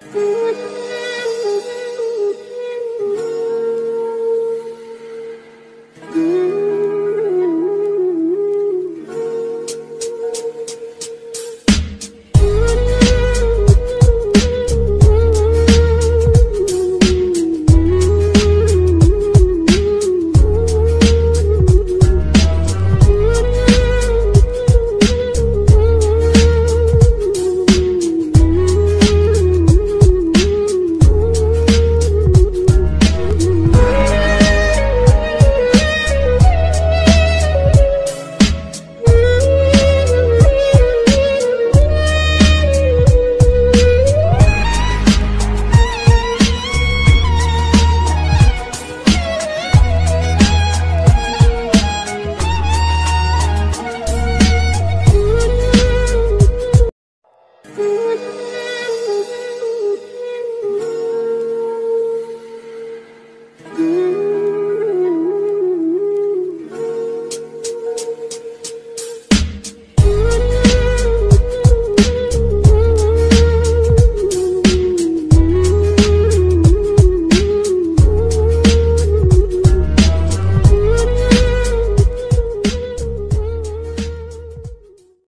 嗯